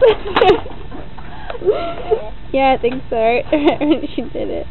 yeah, I think so. she did it.